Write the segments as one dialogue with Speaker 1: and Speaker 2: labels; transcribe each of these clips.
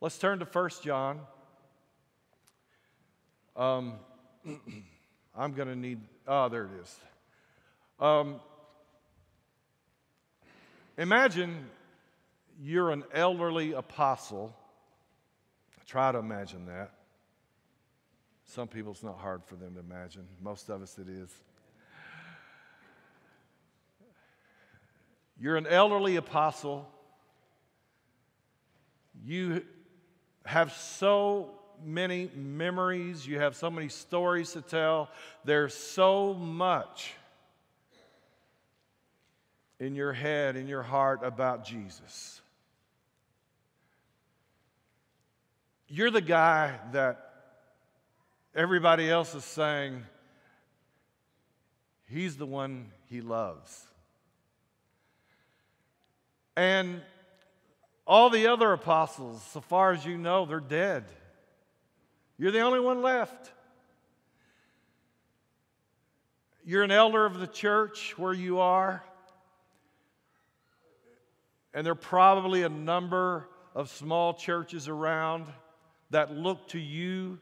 Speaker 1: Let's turn to 1 John. Um, I'm going to need, oh, there it is. Um, imagine you're an elderly apostle. Try to imagine that. Some people, it's not hard for them to imagine. Most of us, it is. You're an elderly apostle. You have so many memories, you have so many stories to tell. There's so much in your head, in your heart about Jesus. You're the guy that everybody else is saying, He's the one he loves. And all the other apostles, so far as you know, they're dead. You're the only one left. You're an elder of the church where you are. And there are probably a number of small churches around that look to you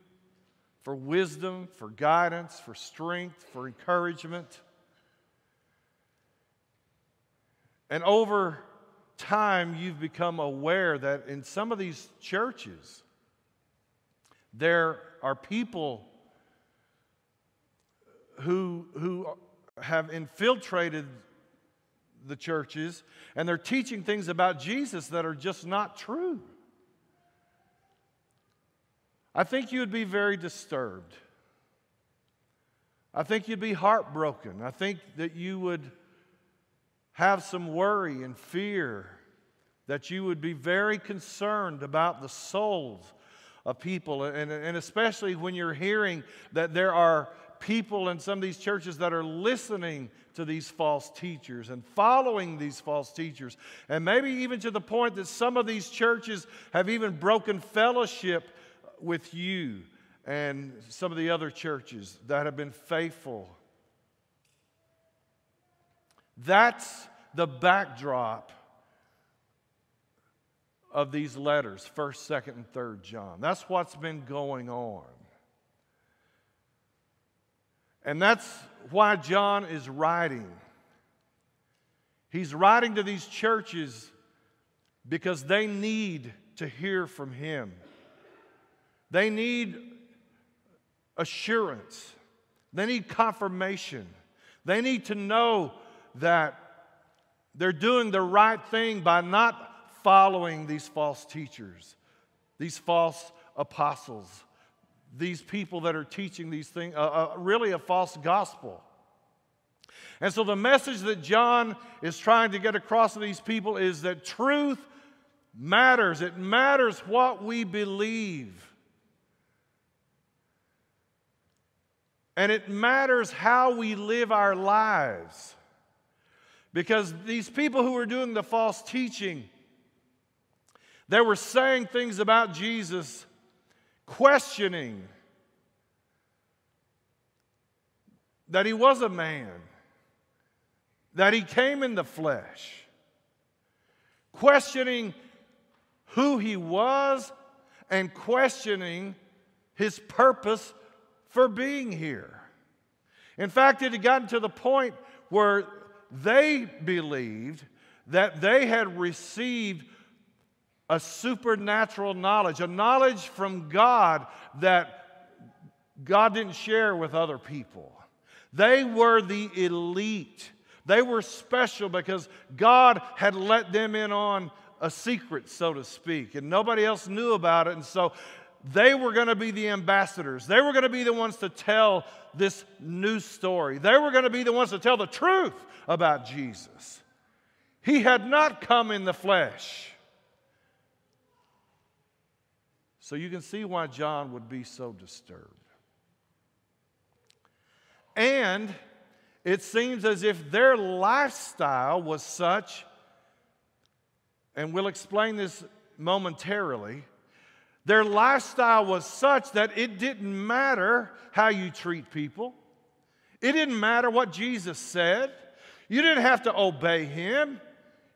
Speaker 1: for wisdom, for guidance, for strength, for encouragement. And over time, you've become aware that in some of these churches, there are people who, who have infiltrated the churches and they're teaching things about Jesus that are just not true. I think you would be very disturbed. I think you'd be heartbroken. I think that you would have some worry and fear, that you would be very concerned about the souls of people. And, and especially when you're hearing that there are people in some of these churches that are listening to these false teachers and following these false teachers. And maybe even to the point that some of these churches have even broken fellowship with you and some of the other churches that have been faithful that's the backdrop of these letters, 1st, 2nd, and 3rd John. That's what's been going on. And that's why John is writing. He's writing to these churches because they need to hear from him. They need assurance. They need confirmation. They need to know that they're doing the right thing by not following these false teachers, these false apostles, these people that are teaching these things, uh, uh, really a false gospel. And so, the message that John is trying to get across to these people is that truth matters. It matters what we believe. And it matters how we live our lives. Because these people who were doing the false teaching, they were saying things about Jesus, questioning that he was a man, that he came in the flesh, questioning who he was, and questioning his purpose for being here. In fact, it had gotten to the point where they believed that they had received a supernatural knowledge, a knowledge from God that God didn't share with other people. They were the elite. They were special because God had let them in on a secret, so to speak, and nobody else knew about it. And so they were going to be the ambassadors. They were going to be the ones to tell this new story. They were going to be the ones to tell the truth about Jesus. He had not come in the flesh. So you can see why John would be so disturbed. And it seems as if their lifestyle was such, and we'll explain this momentarily their lifestyle was such that it didn't matter how you treat people. It didn't matter what Jesus said. You didn't have to obey him.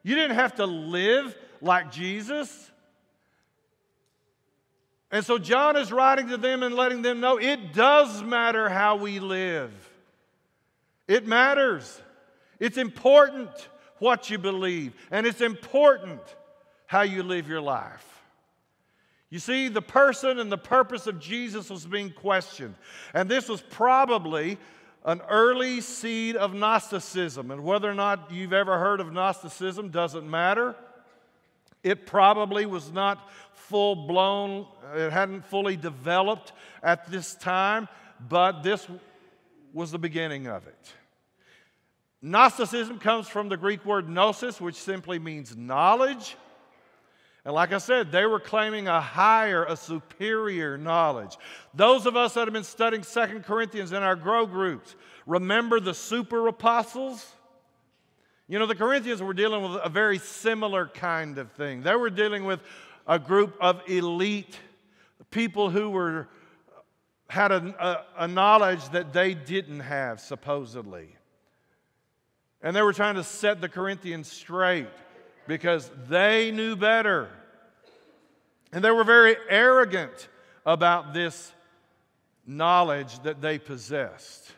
Speaker 1: You didn't have to live like Jesus. And so John is writing to them and letting them know it does matter how we live. It matters. It's important what you believe, and it's important how you live your life. You see, the person and the purpose of Jesus was being questioned. And this was probably an early seed of Gnosticism. And whether or not you've ever heard of Gnosticism doesn't matter. It probably was not full blown, it hadn't fully developed at this time, but this was the beginning of it. Gnosticism comes from the Greek word gnosis, which simply means knowledge. And like I said, they were claiming a higher, a superior knowledge. Those of us that have been studying Second Corinthians in our grow groups, remember the super apostles? You know, the Corinthians were dealing with a very similar kind of thing. They were dealing with a group of elite people who were had a, a, a knowledge that they didn't have, supposedly. And they were trying to set the Corinthians straight because they knew better. And they were very arrogant about this knowledge that they possessed.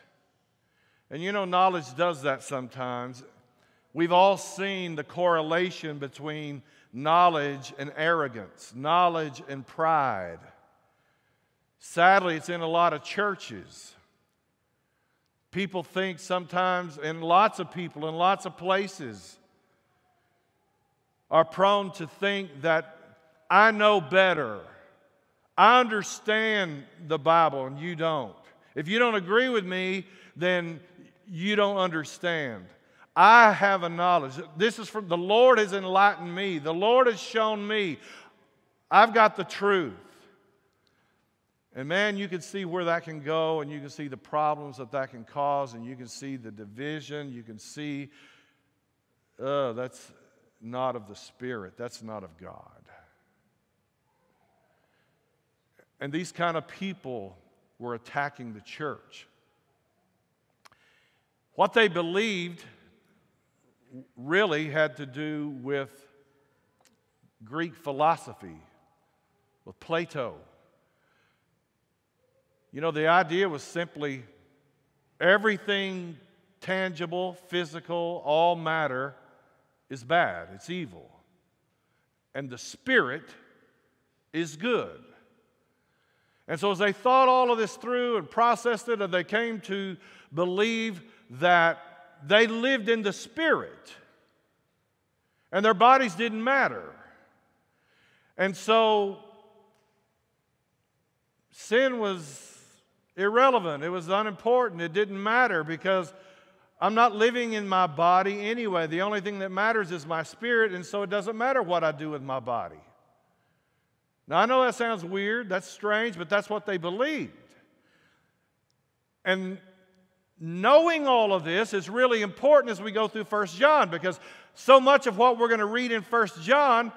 Speaker 1: And you know, knowledge does that sometimes. We've all seen the correlation between knowledge and arrogance, knowledge and pride. Sadly, it's in a lot of churches. People think sometimes, and lots of people in lots of places are prone to think that I know better. I understand the Bible and you don't. If you don't agree with me, then you don't understand. I have a knowledge. This is from the Lord has enlightened me. The Lord has shown me. I've got the truth. And man, you can see where that can go, and you can see the problems that that can cause, and you can see the division. You can see, uh, that's not of the Spirit, that's not of God. And these kind of people were attacking the church. What they believed really had to do with Greek philosophy, with Plato. You know, the idea was simply everything tangible, physical, all matter is bad, it's evil. And the spirit is good. And so, as they thought all of this through and processed it, and they came to believe that they lived in the Spirit and their bodies didn't matter. And so sin was irrelevant, it was unimportant, it didn't matter because I'm not living in my body anyway. The only thing that matters is my spirit, and so it doesn't matter what I do with my body. Now, I know that sounds weird, that's strange, but that's what they believed. And knowing all of this is really important as we go through First John because so much of what we're going to read in First John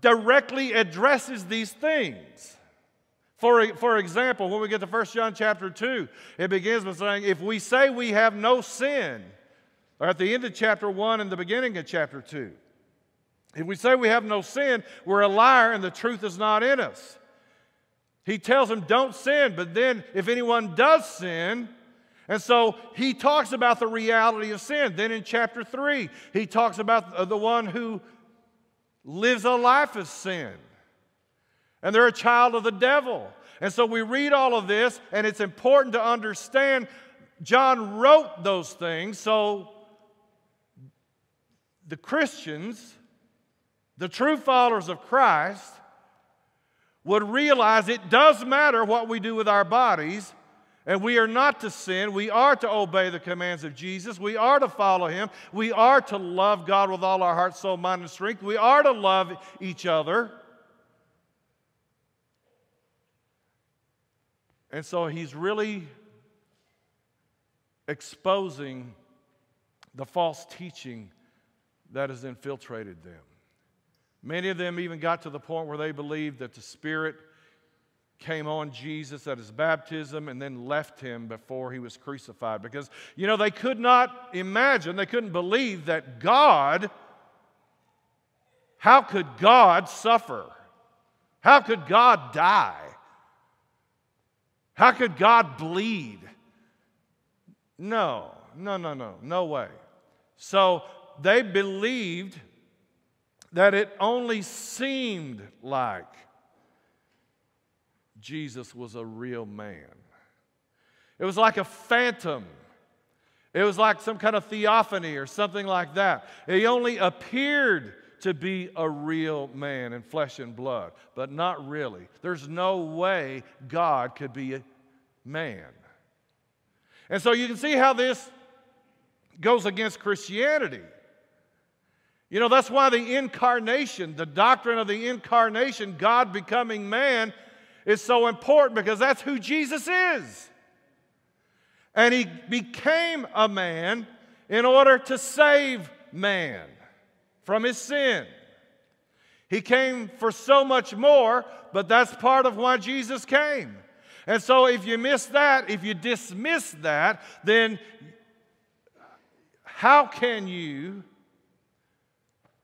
Speaker 1: directly addresses these things. For, for example, when we get to First John chapter 2, it begins with saying, If we say we have no sin, or at the end of chapter 1 and the beginning of chapter 2, if we say we have no sin, we're a liar and the truth is not in us. He tells them, Don't sin, but then if anyone does sin, and so he talks about the reality of sin. Then in chapter 3, he talks about uh, the one who lives a life of sin. And they're a child of the devil. And so we read all of this, and it's important to understand John wrote those things so the Christians, the true followers of Christ, would realize it does matter what we do with our bodies and we are not to sin. We are to obey the commands of Jesus. We are to follow him. We are to love God with all our heart, soul, mind, and strength. We are to love each other. And so he's really exposing the false teaching that has infiltrated them. Many of them even got to the point where they believed that the Spirit came on Jesus at his baptism and then left him before he was crucified. Because, you know, they could not imagine, they couldn't believe that God, how could God suffer? How could God die? How could God bleed? No, no, no, no, no way. So they believed that it only seemed like Jesus was a real man. It was like a phantom. It was like some kind of theophany or something like that. He only appeared to be a real man in flesh and blood, but not really. There's no way God could be a man. And so you can see how this goes against Christianity. You know, that's why the incarnation, the doctrine of the incarnation, God becoming man, is so important because that's who Jesus is. And he became a man in order to save man from his sin. He came for so much more, but that's part of why Jesus came. And so, if you miss that, if you dismiss that, then how can you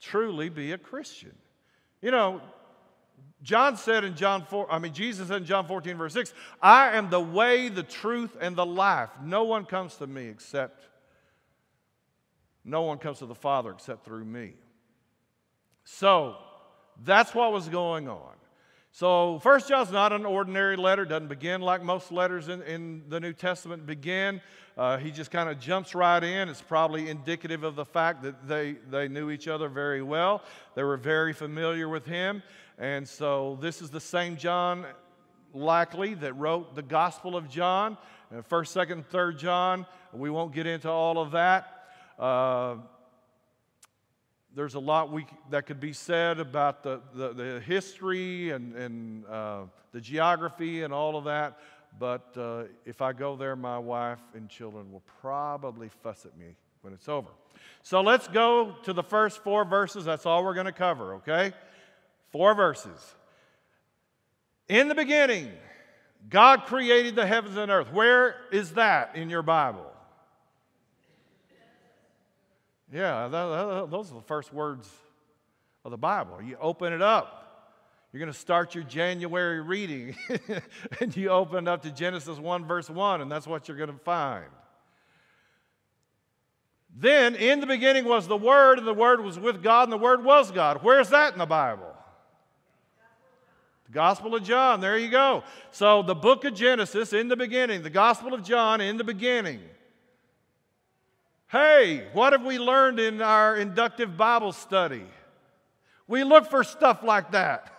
Speaker 1: truly be a Christian? You know, John said in John 4, I mean, Jesus said in John 14, verse 6, I am the way, the truth, and the life. No one comes to me except, no one comes to the Father except through me. So that's what was going on. So First John's not an ordinary letter, doesn't begin like most letters in, in the New Testament begin. Uh, he just kind of jumps right in. It's probably indicative of the fact that they, they knew each other very well. They were very familiar with him. And so this is the same John, likely, that wrote the Gospel of John, and 1st, 2nd, 3rd John. We won't get into all of that. Uh, there's a lot we, that could be said about the, the, the history and, and uh, the geography and all of that. But uh, if I go there, my wife and children will probably fuss at me when it's over. So let's go to the first four verses. That's all we're going to cover, okay? Four verses. In the beginning, God created the heavens and earth. Where is that in your Bible? Yeah, those are the first words of the Bible. You open it up. You're going to start your January reading, and you open up to Genesis 1, verse 1, and that's what you're going to find. Then, in the beginning was the Word, and the Word was with God, and the Word was God. Where's that in the Bible? The Gospel of John, there you go. So, the book of Genesis in the beginning, the Gospel of John in the beginning. Hey, what have we learned in our inductive Bible study? We look for stuff like that.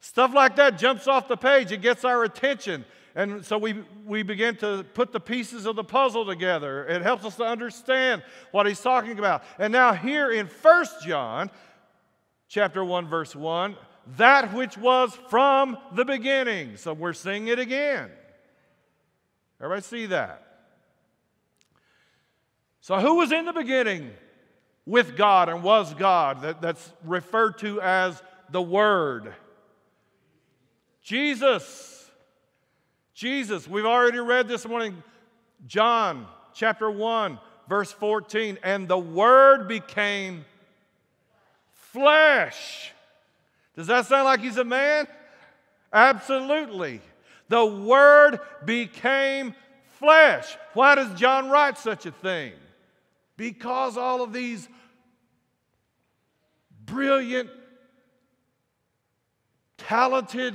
Speaker 1: Stuff like that jumps off the page, it gets our attention. And so we, we begin to put the pieces of the puzzle together. It helps us to understand what he's talking about. And now, here in First John, chapter 1, verse 1, that which was from the beginning. So we're seeing it again. Everybody see that? So, who was in the beginning with God and was God? That, that's referred to as the Word. Jesus. Jesus. We've already read this morning, John chapter 1, verse 14. And the Word became flesh. Does that sound like he's a man? Absolutely. The Word became flesh. Why does John write such a thing? Because all of these brilliant, talented,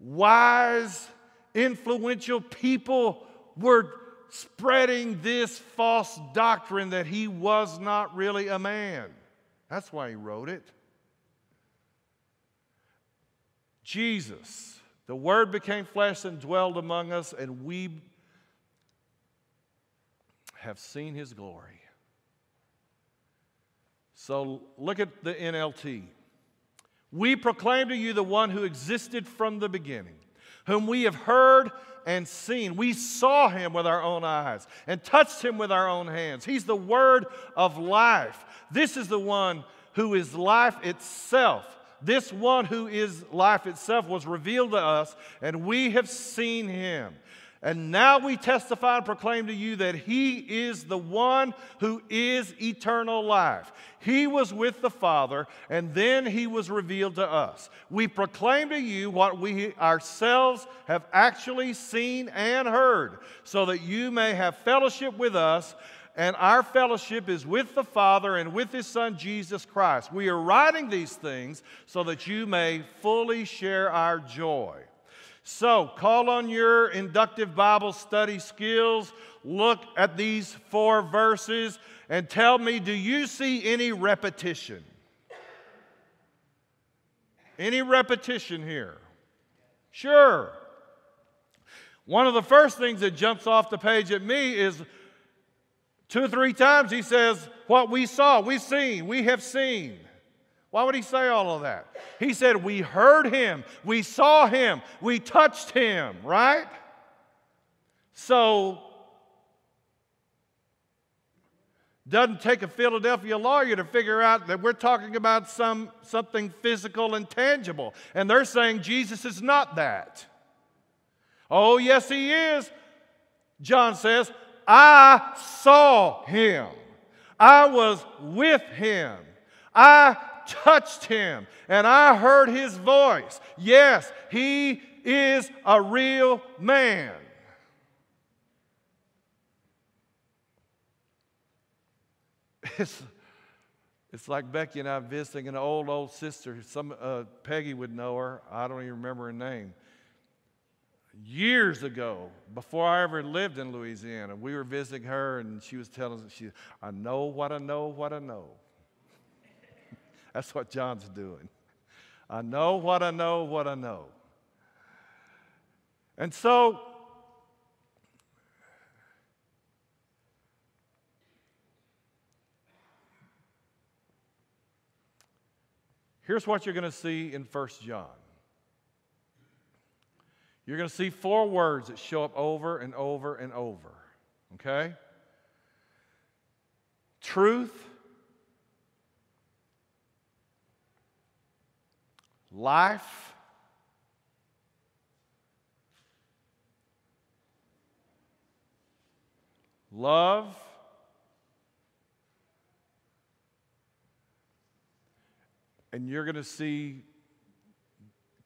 Speaker 1: wise, influential people were spreading this false doctrine that he was not really a man. That's why he wrote it. Jesus, the Word became flesh and dwelled among us, and we have seen his glory. So look at the NLT. We proclaim to you the one who existed from the beginning, whom we have heard and seen. We saw him with our own eyes and touched him with our own hands. He's the word of life. This is the one who is life itself. This one who is life itself was revealed to us, and we have seen him And now we testify and proclaim to you that He is the one who is eternal life. He was with the Father, and then He was revealed to us. We proclaim to you what we ourselves have actually seen and heard, so that you may have fellowship with us. And our fellowship is with the Father and with His Son, Jesus Christ. We are writing these things so that you may fully share our joy. So, call on your inductive Bible study skills. Look at these four verses and tell me do you see any repetition? Any repetition here? Sure. One of the first things that jumps off the page at me is two or three times he says, What we saw, we've seen, we have seen. Why would he say all of that? He said, We heard him, we saw him, we touched him, right? So, doesn't take a Philadelphia lawyer to figure out that we're talking about some, something physical and tangible. And they're saying Jesus is not that. Oh, yes, he is. John says, I saw him. I was with him. I touched him and I heard his voice. Yes, he is a real man. It's, it's like Becky and I visiting an old, old sister. Some uh, Peggy would know her. I don't even remember her name. Years ago, before I ever lived in Louisiana, we were visiting her, and she was telling us, she, "I know what I know, what I know." That's what John's doing. I know what I know, what I know. And so, here's what you're going to see in 1 John. You're going to see four words that show up over and over and over. Okay? Truth, life, love, and you're going to see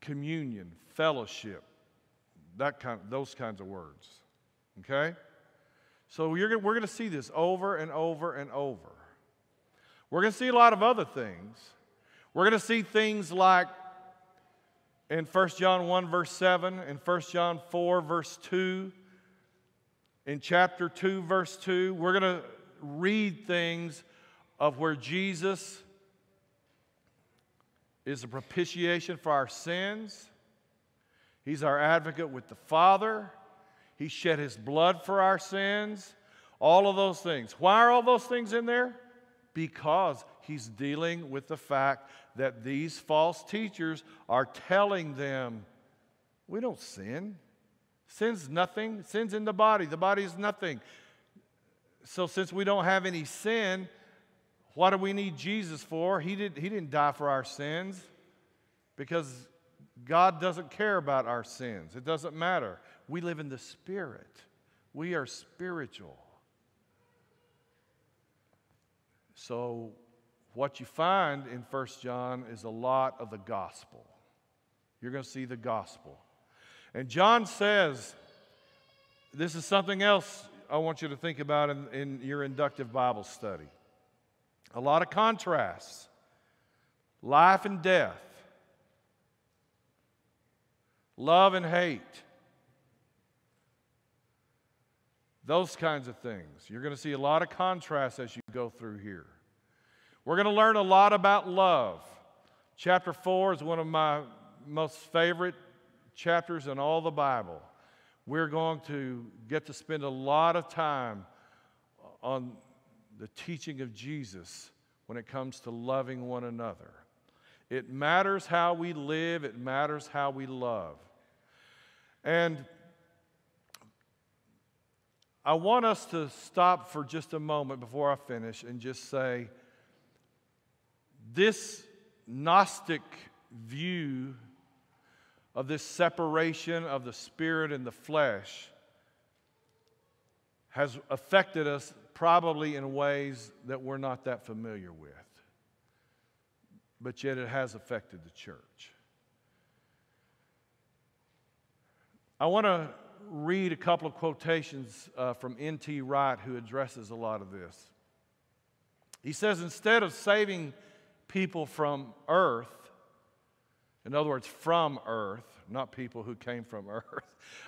Speaker 1: communion, fellowship, that kind, those kinds of words. Okay? So we're going to see this over and over and over. We're going to see a lot of other things. We're going to see things like in 1 John 1, verse 7, in 1 John 4, verse 2, in chapter 2, verse 2. We're going to read things of where Jesus is a propitiation for our sins. He's our advocate with the Father. He shed his blood for our sins. All of those things. Why are all those things in there? Because he's dealing with the fact that these false teachers are telling them, we don't sin. Sin's nothing. Sin's in the body. The body is nothing. So, since we don't have any sin, what do we need Jesus for? He, did, he didn't die for our sins because God doesn't care about our sins. It doesn't matter. We live in the Spirit, we are spiritual. So, what you find in 1 John is a lot of the gospel. You're going to see the gospel. And John says, this is something else I want you to think about in, in your inductive Bible study. A lot of contrasts life and death, love and hate, those kinds of things. You're going to see a lot of contrasts as you go through here. We're going to learn a lot about love. Chapter 4 is one of my most favorite chapters in all the Bible. We're going to get to spend a lot of time on the teaching of Jesus when it comes to loving one another. It matters how we live, it matters how we love. And I want us to stop for just a moment before I finish and just say, this Gnostic view of this separation of the spirit and the flesh has affected us probably in ways that we're not that familiar with. But yet it has affected the church. I want to read a couple of quotations uh, from N.T. Wright, who addresses a lot of this. He says, instead of saving people from earth, in other words, from earth, not people who came from earth,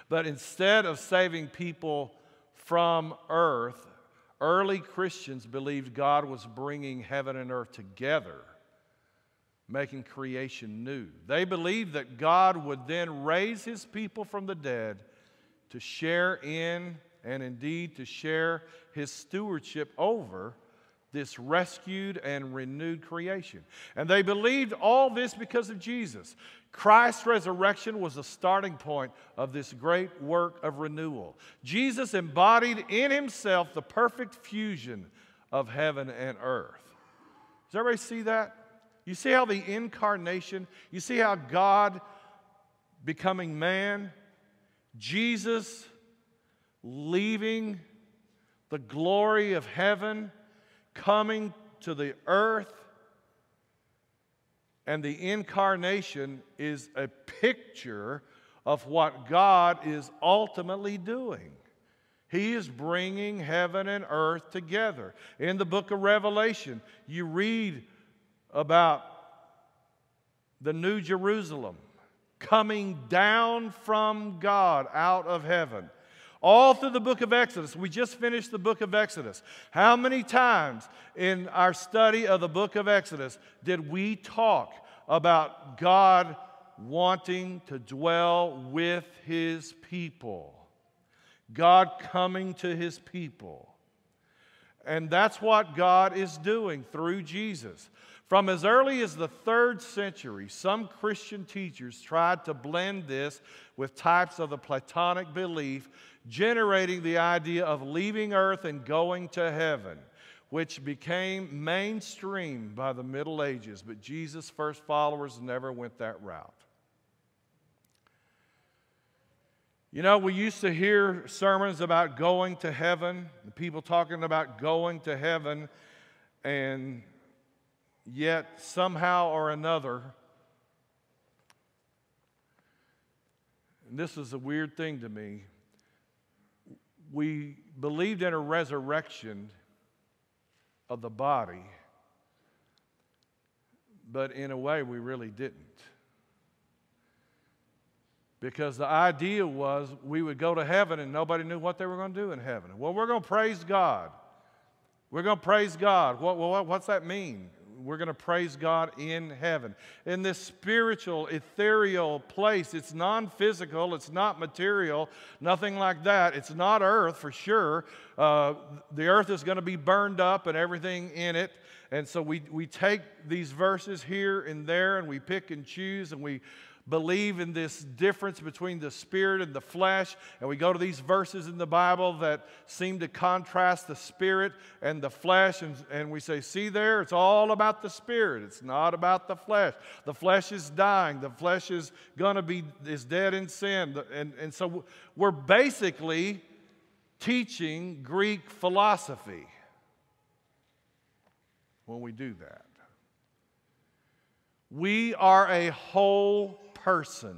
Speaker 1: but instead of saving people from earth, early Christians believed God was bringing heaven and earth together, making creation new. They believed that God would then raise his people from the dead to share in and indeed to share his stewardship over this rescued and renewed creation. And they believed all this because of Jesus. Christ's resurrection was the starting point of this great work of renewal. Jesus embodied in himself the perfect fusion of heaven and earth. Does everybody see that? You see how the incarnation, you see how God becoming man, Jesus leaving the glory of heaven coming to the earth and the incarnation is a picture of what God is ultimately doing. He is bringing heaven and earth together. In the book of Revelation, you read about the New Jerusalem coming down from God out of heaven. All through the book of Exodus. We just finished the book of Exodus. How many times in our study of the book of Exodus did we talk about God wanting to dwell with his people? God coming to his people. And that's what God is doing through Jesus. From as early as the third century, some Christian teachers tried to blend this with types of the Platonic belief generating the idea of leaving earth and going to heaven, which became mainstream by the Middle Ages. But Jesus' first followers never went that route. You know, we used to hear sermons about going to heaven, people talking about going to heaven, and yet somehow or another, and this is a weird thing to me, we believed in a resurrection of the body, but in a way we really didn't. Because the idea was we would go to heaven and nobody knew what they were going to do in heaven. Well, we're going to praise God. We're going to praise God. What, what, what's that mean? We're going to praise God in heaven. In this spiritual, ethereal place, it's non physical, it's not material, nothing like that. It's not earth for sure. Uh, the earth is going to be burned up and everything in it. And so we, we take these verses here and there and we pick and choose and we believe in this difference between the spirit and the flesh. And we go to these verses in the Bible that seem to contrast the spirit and the flesh. And, and we say, see there, it's all about the spirit. It's not about the flesh. The flesh is dying. The flesh is going to be is dead in sin. And, and so we're basically teaching Greek philosophy when we do that. We are a whole person.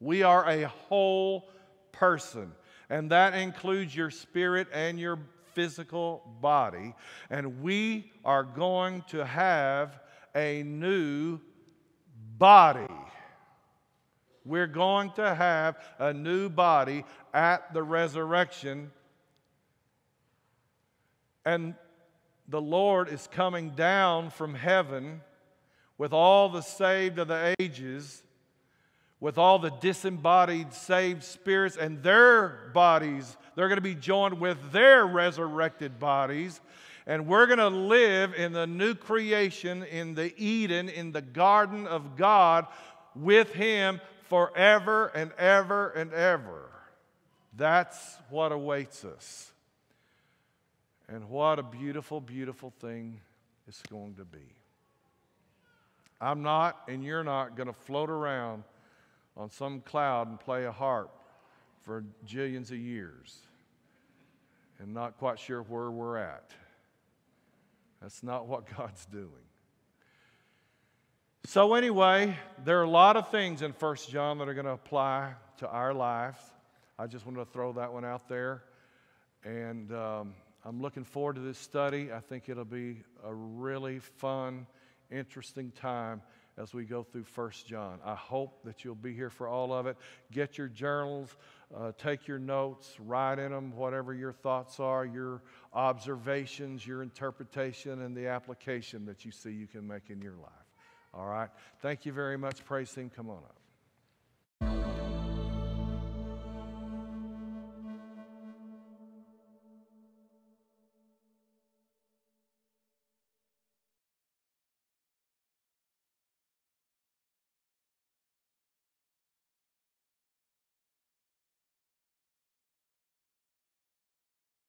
Speaker 1: We are a whole person, and that includes your spirit and your physical body. And we are going to have a new body. We're going to have a new body at the resurrection. And the Lord is coming down from heaven with all the saved of the ages, with all the disembodied saved spirits and their bodies. They're going to be joined with their resurrected bodies. And we're going to live in the new creation, in the Eden, in the garden of God with Him forever and ever and ever. That's what awaits us. And what a beautiful, beautiful thing it's going to be. I'm not, and you're not, going to float around on some cloud and play a harp for jillions of years. and not quite sure where we're at. That's not what God's doing. So, anyway, there are a lot of things in 1 John that are going to apply to our lives. I just wanted to throw that one out there. And um, I'm looking forward to this study. I think it'll be a really fun, interesting time as we go through 1 John. I hope that you'll be here for all of it. Get your journals, uh, take your notes, write in them whatever your thoughts are, your observations, your interpretation, and the application that you see you can make in your life. All right? Thank you very much. Praise Him. Come on up.